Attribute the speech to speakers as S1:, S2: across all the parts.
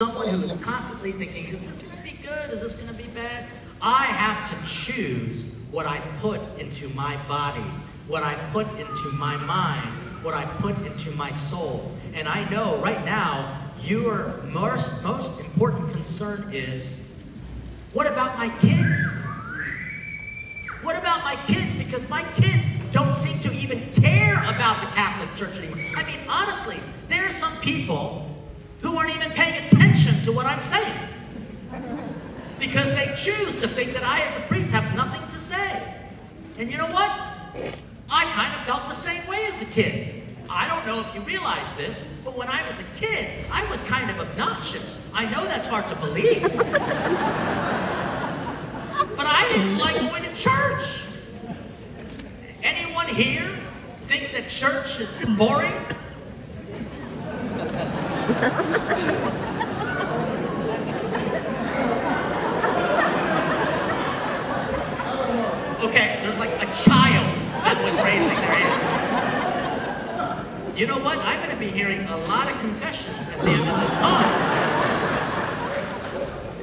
S1: someone who is constantly thinking, is this going to be good? Is this going to be bad? I have to choose what I put into my body, what I put into my mind, what I put into my soul. And I know right now, your most, most important concern is, what about my kids? What about my kids? Because my kids don't seem to even care about the Catholic Church anymore. I mean, honestly, there are some people who aren't even paying attention to what I'm saying. Because they choose to think that I, as a priest, have nothing to say. And you know what? I kind of felt the same way as a kid. I don't know if you realize this, but when I was a kid, I was kind of obnoxious. I know that's hard to believe. but I didn't like going to church. Anyone here think that church is boring? Okay, there's like a child that was raising their hand. You know what? I'm going to be hearing a lot of confessions at the end of this talk.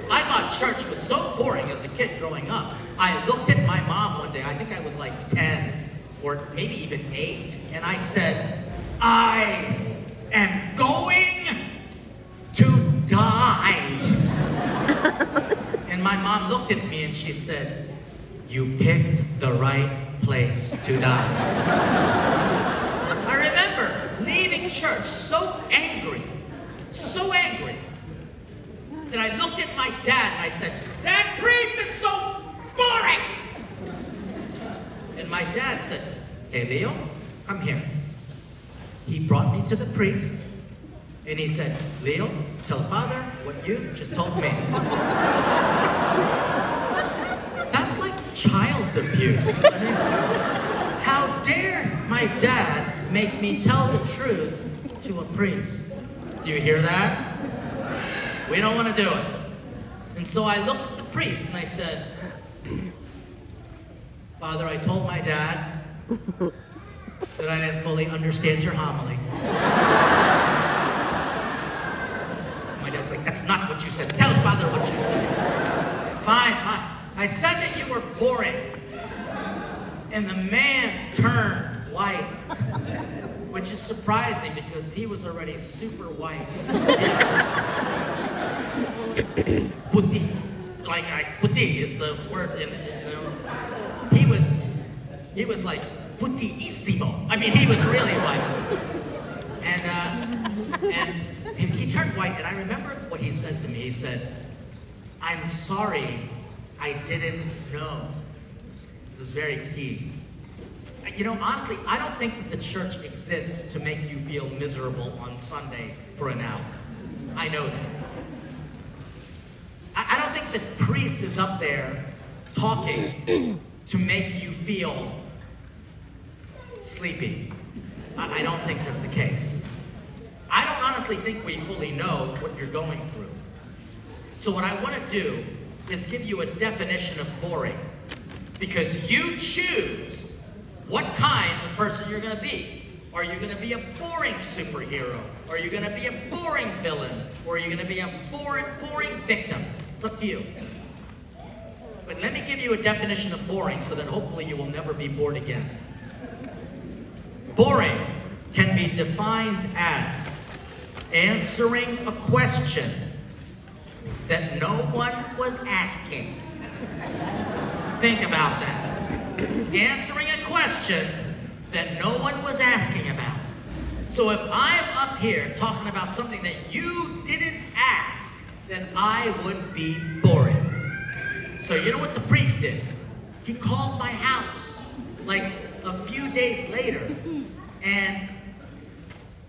S1: I thought church was so boring as a kid growing up. I looked at my mom one day, I think I was like 10 or maybe even 8, and I said, I am going to die. and my mom looked at me and she said, You picked the right place to die. Church so angry, so angry, that I looked at my dad and I said, That priest is so boring. And my dad said, Hey, Leo, come here. He brought me to the priest and he said, Leo, tell father what you just told me. That's like child abuse. How dare my dad make me tell the truth priest? Do you hear that? We don't want to do it. And so I looked at the priest and I said, Father, I told my dad that I didn't fully understand your homily. My dad's like, that's not what you said. Tell father what you said. Fine, fine. I said that you were boring. And the man turned white, which is surprising because he was already super white. Puti, like I, puti is the word in it, you know. He was, he was like putiissimo. I mean, he was really white. And, uh, and, and he turned white, and I remember what he said to me. He said, I'm sorry I didn't know. This is very key. You know, honestly, I don't think that the church exists to make you feel miserable on Sunday for an hour. I know that. I, I don't think the priest is up there talking to make you feel sleepy. I, I don't think that's the case. I don't honestly think we fully know what you're going through. So what I want to do is give you a definition of boring. Because you choose what kind of person you're going to be. Are you going to be a boring superhero? Are you going to be a boring villain? Or are you going to be a boring, boring victim? It's up to you. But let me give you a definition of boring so that hopefully you will never be bored again. Boring can be defined as answering a question that no one was asking. Think about that. Answering a question that no one was asking about. So if I'm up here talking about something that you didn't ask, then I would be boring. So you know what the priest did? He called my house like a few days later and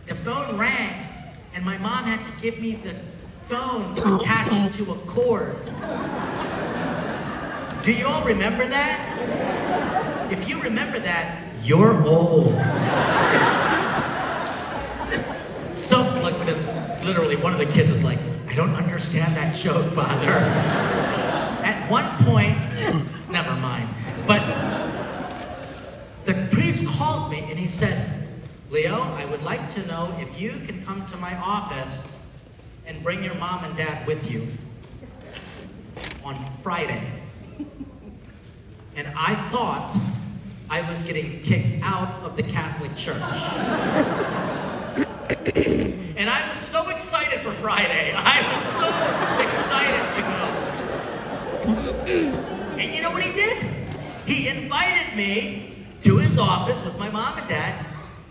S1: the phone rang and my mom had to give me the phone attached to a cord. Do you all remember that? If you remember that, you're old. so, like this, literally one of the kids is like, I don't understand that joke, father. At one point, never mind. But the priest called me and he said, Leo, I would like to know if you can come to my office and bring your mom and dad with you on Friday. And I thought I was getting kicked out of the Catholic Church. and I was so excited for Friday. I was so excited to go. and you know what he did? He invited me to his office with my mom and dad.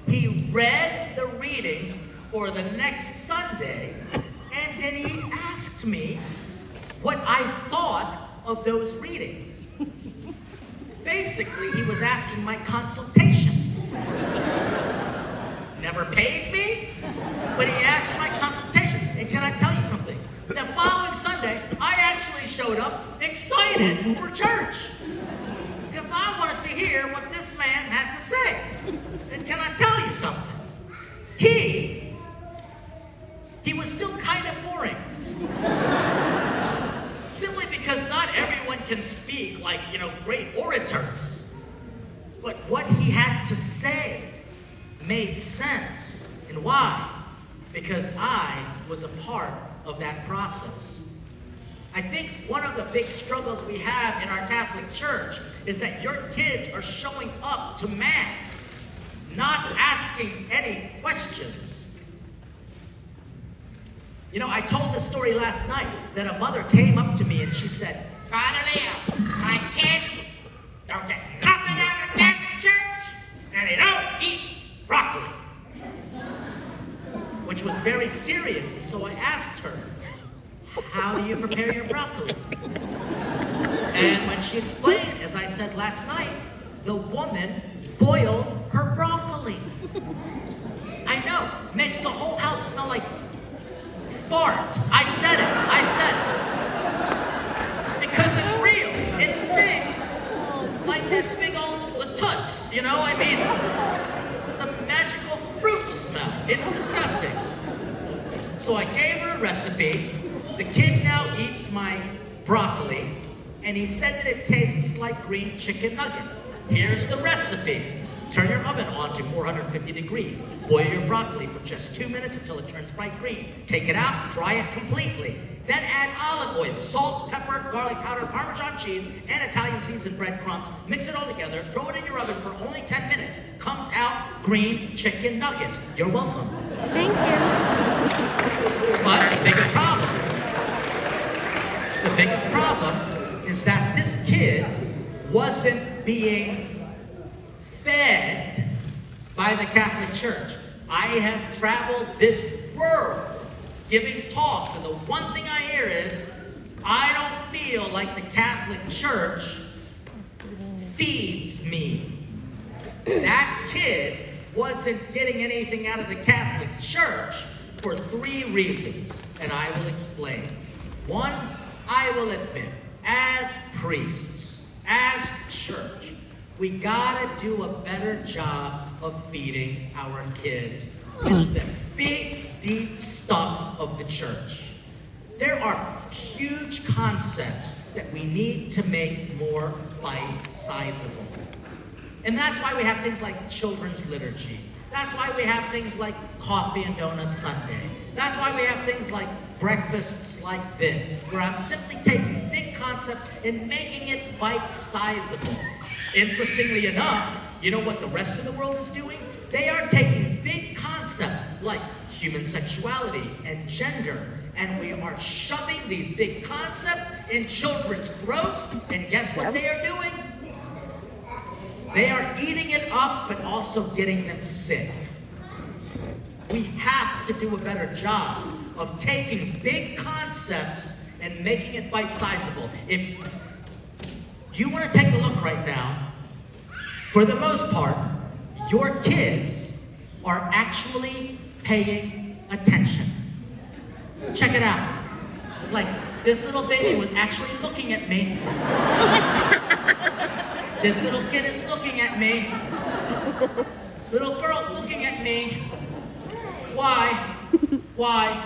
S1: He read the readings for the next Sunday, and then he asked me what I thought of those readings. Basically, he was asking my consultation. Never paid me, but he asked my consultation. And can I tell you something? The following Sunday, I actually showed up excited for church. Because I wanted to hear what this man had to say. And can I tell you something? He, he was still kind of boring. Simply because not everyone can like, you know, great orators. But what he had to say made sense. And why? Because I was a part of that process. I think one of the big struggles we have in our Catholic Church is that your kids are showing up to Mass, not asking any questions. You know, I told the story last night that a mother came up to me and she said, Father Leo, my kid don't get nothing out of Catholic Church, and they don't eat broccoli. Which was very serious, so I asked her, how do you prepare your broccoli? And when she explained, as I said last night, the woman boiled her broccoli. I know, makes the whole house smell like fart. I said it. I know? I mean, the magical fruit smell. It's disgusting. So I gave her a recipe. The kid now eats my broccoli, and he said that it tastes like green chicken nuggets. Here's the recipe. Turn your oven on to 450 degrees. Boil your broccoli for just two minutes until it turns bright green. Take it out, dry it completely. Then add olive oil, salt, pepper, garlic powder, Parmesan cheese, and Italian seasoned breadcrumbs. Mix it all together, throw it in your oven for only 10 minutes. Comes out green chicken nuggets. You're welcome.
S2: Thank you.
S1: But the biggest problem, the biggest problem is that this kid wasn't being fed by the Catholic Church. I have traveled this world giving talks, and the one thing I hear is, I don't feel like the Catholic Church feeds me. That kid wasn't getting anything out of the Catholic Church for three reasons, and I will explain. One, I will admit, as priests, as church, we gotta do a better job of feeding our kids the big, deep of the church. There are huge concepts that we need to make more bite-sizable. And that's why we have things like children's liturgy. That's why we have things like coffee and donut Sunday. That's why we have things like breakfasts like this, where I'm simply taking big concepts and making it bite-sizable. Interestingly enough, you know what the rest of the world is doing? They are taking big concepts like human sexuality and gender, and we are shoving these big concepts in children's throats, and guess what they are doing? They are eating it up, but also getting them sick. We have to do a better job of taking big concepts and making it bite-sizable. If you want to take a look right now, for the most part, your kids are actually paying attention. Check it out. Like, this little baby was actually looking at me. This little kid is looking at me. Little girl looking at me. Why? Why?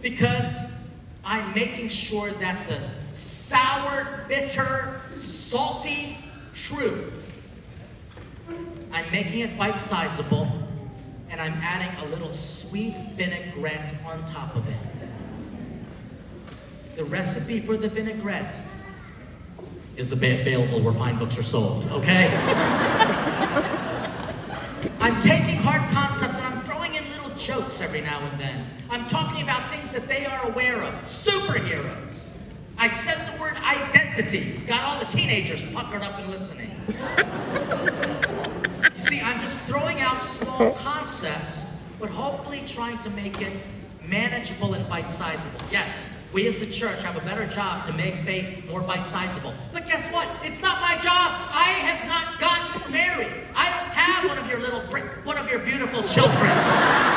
S1: Because I'm making sure that the sour, bitter, salty truth, I'm making it bite-sizable, and I'm adding a little sweet vinaigrette on top of it. the recipe for the vinaigrette is available where fine books are sold, okay? I'm taking hard concepts and I'm throwing in little jokes every now and then. I'm talking about things that they are aware of. Superheroes. I said the word identity. Got all the teenagers puckered up and listening. You see, I'm just throwing out small concepts, but hopefully trying to make it manageable and bite-sizable. Yes, we as the church have a better job to make faith more bite-sizable. But guess what? It's not my job. I have not gotten married. I don't have one of your little, one of your beautiful children.